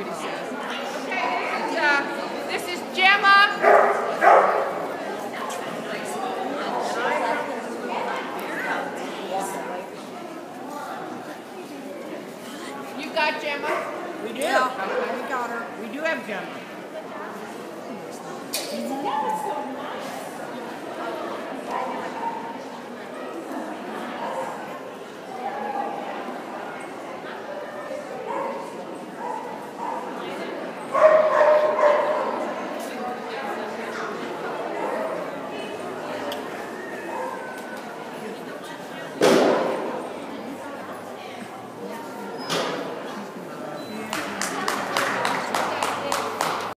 what he says. And, uh, this is Gemma. You got Gemma? We do. Yeah, we got her. We do have Gemma.